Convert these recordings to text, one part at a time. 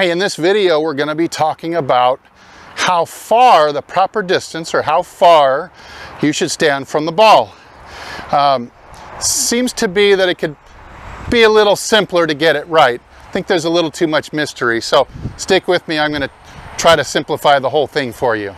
Hey, in this video, we're gonna be talking about how far the proper distance or how far you should stand from the ball. Um, seems to be that it could be a little simpler to get it right. I think there's a little too much mystery, so stick with me. I'm gonna try to simplify the whole thing for you.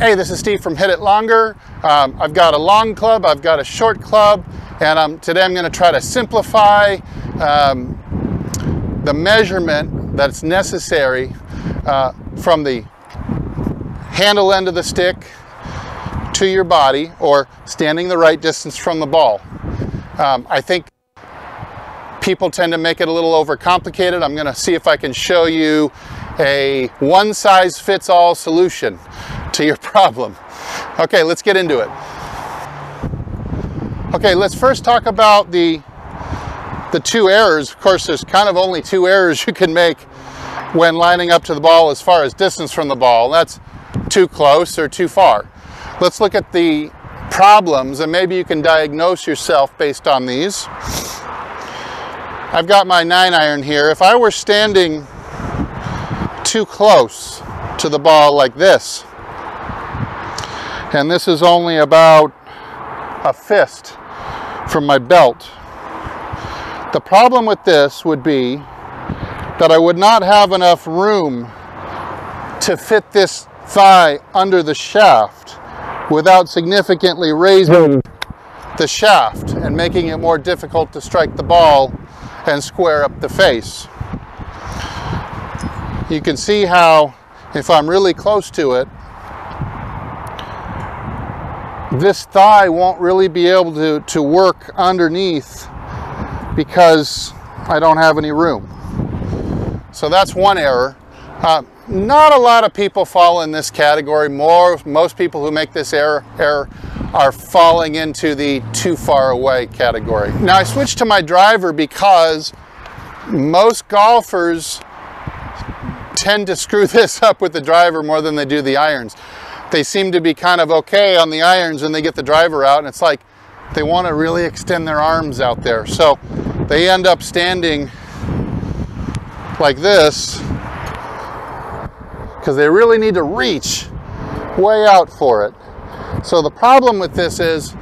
Hey, this is Steve from Hit It Longer. Um, I've got a long club, I've got a short club, and um, today I'm going to try to simplify um, the measurement that's necessary uh, from the handle end of the stick to your body or standing the right distance from the ball. Um, I think people tend to make it a little overcomplicated. I'm going to see if I can show you a one size fits all solution to your problem. Okay, let's get into it. Okay, let's first talk about the the two errors. Of course, there's kind of only two errors you can make when lining up to the ball as far as distance from the ball. That's too close or too far. Let's look at the problems and maybe you can diagnose yourself based on these. I've got my nine iron here. If I were standing too close to the ball like this, and this is only about a fist from my belt. The problem with this would be that I would not have enough room to fit this thigh under the shaft without significantly raising hmm. the shaft and making it more difficult to strike the ball and square up the face. You can see how if I'm really close to it, this thigh won't really be able to, to work underneath because I don't have any room. So that's one error. Uh, not a lot of people fall in this category. More, most people who make this error, error are falling into the too far away category. Now I switched to my driver because most golfers tend to screw this up with the driver more than they do the irons they seem to be kind of okay on the irons when they get the driver out and it's like they want to really extend their arms out there. So they end up standing like this because they really need to reach way out for it. So the problem with this is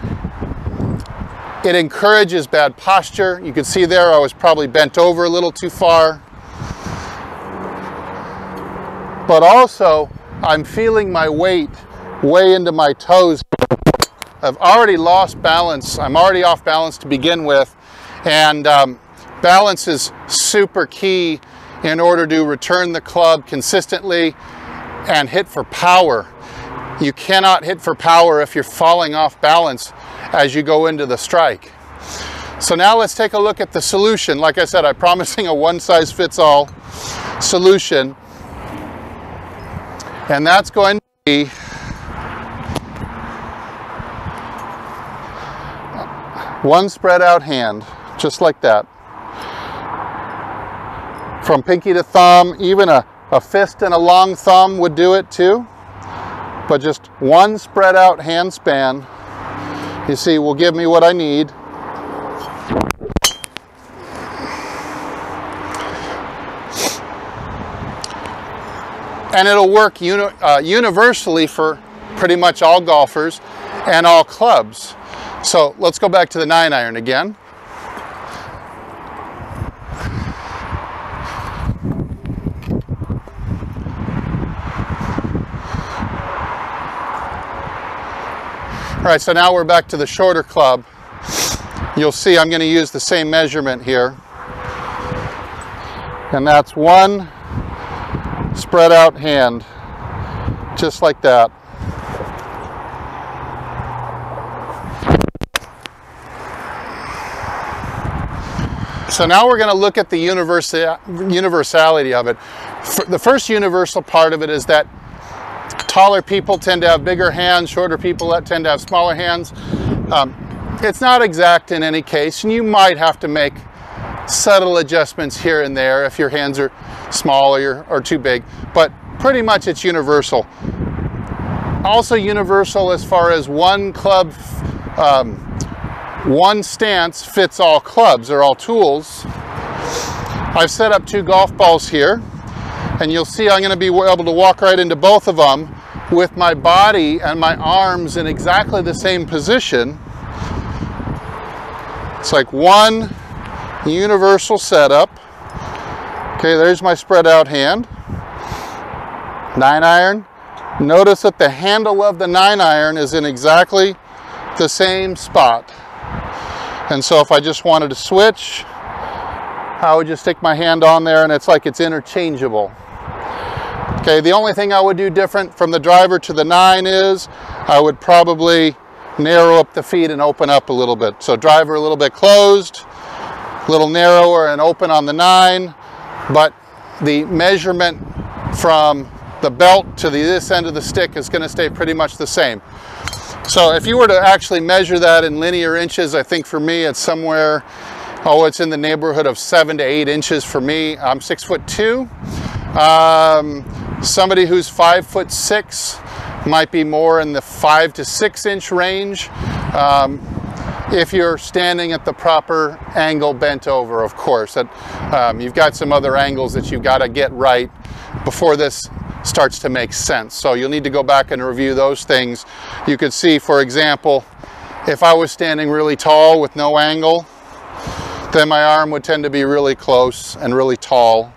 it encourages bad posture. You can see there I was probably bent over a little too far. But also I'm feeling my weight way into my toes. I've already lost balance. I'm already off balance to begin with. And um, balance is super key in order to return the club consistently and hit for power. You cannot hit for power if you're falling off balance as you go into the strike. So now let's take a look at the solution. Like I said, I'm promising a one size fits all solution. And that's going to be one spread out hand, just like that. From pinky to thumb, even a, a fist and a long thumb would do it too. But just one spread out hand span, you see, will give me what I need. And it'll work uni uh, universally for pretty much all golfers and all clubs. So let's go back to the nine iron again. All right, so now we're back to the shorter club. You'll see I'm going to use the same measurement here. And that's one spread out hand, just like that. So now we're going to look at the universality of it. The first universal part of it is that taller people tend to have bigger hands, shorter people that tend to have smaller hands. Um, it's not exact in any case, and you might have to make subtle adjustments here and there if your hands are small or, or too big, but pretty much it's universal. also universal as far as one club, um, one stance fits all clubs or all tools. I've set up two golf balls here and you'll see I'm going to be able to walk right into both of them with my body and my arms in exactly the same position. It's like one universal setup. Okay, there's my spread out hand. Nine iron. Notice that the handle of the nine iron is in exactly the same spot. And so if I just wanted to switch, I would just stick my hand on there and it's like it's interchangeable. Okay, the only thing I would do different from the driver to the nine is I would probably narrow up the feet and open up a little bit. So driver a little bit closed, little narrower and open on the nine, but the measurement from the belt to the, this end of the stick is going to stay pretty much the same. So if you were to actually measure that in linear inches, I think for me it's somewhere, oh, it's in the neighborhood of seven to eight inches for me. I'm six foot two. Um, somebody who's five foot six might be more in the five to six inch range. Um, if you're standing at the proper angle bent over, of course. That, um, you've got some other angles that you've got to get right before this starts to make sense. So you'll need to go back and review those things. You could see, for example, if I was standing really tall with no angle, then my arm would tend to be really close and really tall.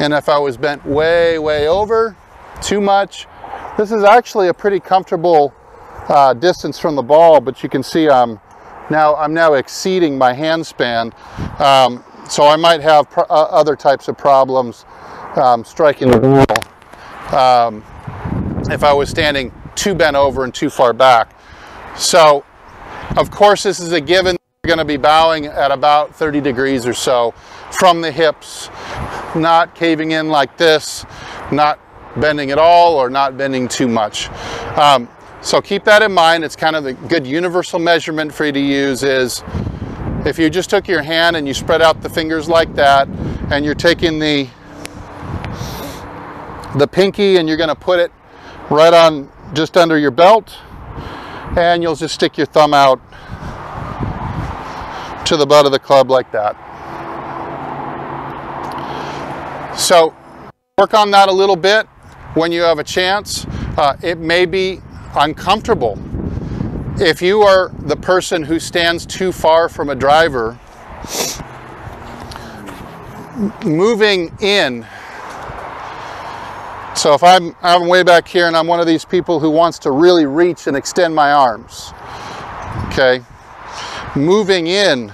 And if I was bent way, way over, too much, this is actually a pretty comfortable uh, distance from the ball, but you can see I'm now, I'm now exceeding my hand span. Um, so I might have uh, other types of problems um, striking the ball um, if I was standing too bent over and too far back. So, of course, this is a given. You're going to be bowing at about 30 degrees or so from the hips, not caving in like this, not bending at all or not bending too much. Um, so keep that in mind. It's kind of the good universal measurement for you to use is if you just took your hand and you spread out the fingers like that and you're taking the the pinky and you're going to put it right on just under your belt and you'll just stick your thumb out to the butt of the club like that. So work on that a little bit when you have a chance. Uh, it may be uncomfortable. If you are the person who stands too far from a driver, moving in so if I'm, I'm way back here and I'm one of these people who wants to really reach and extend my arms, okay, moving in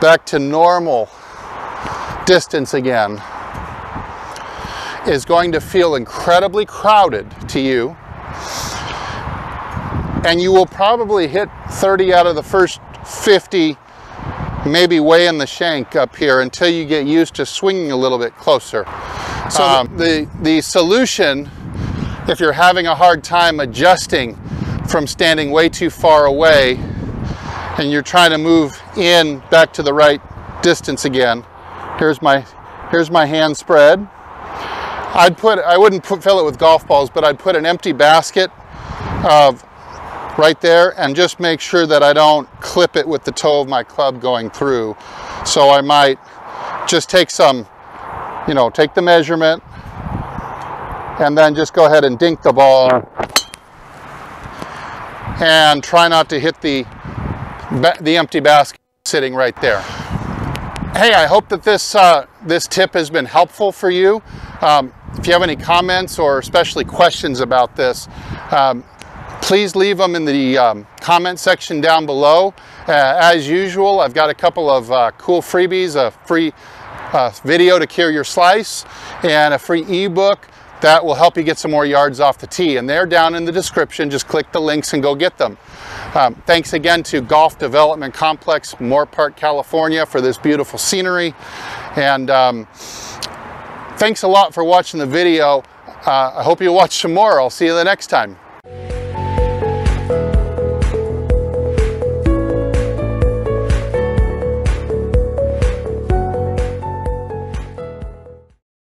back to normal distance again is going to feel incredibly crowded to you. And you will probably hit 30 out of the first 50 maybe way in the shank up here until you get used to swinging a little bit closer. So um, the, the solution, if you're having a hard time adjusting from standing way too far away and you're trying to move in back to the right distance again, here's my, here's my hand spread. I'd put, I wouldn't put, fill it with golf balls, but I'd put an empty basket of right there and just make sure that I don't clip it with the toe of my club going through. So I might just take some you know, take the measurement and then just go ahead and dink the ball and try not to hit the, the empty basket sitting right there. Hey, I hope that this, uh, this tip has been helpful for you. Um, if you have any comments or especially questions about this, um, please leave them in the um, comment section down below. Uh, as usual, I've got a couple of uh, cool freebies, a free a video to cure your slice and a free ebook that will help you get some more yards off the tee. And they're down in the description. Just click the links and go get them. Um, thanks again to Golf Development Complex, Moorpark, California for this beautiful scenery. And um, thanks a lot for watching the video. Uh, I hope you watch some more. I'll see you the next time.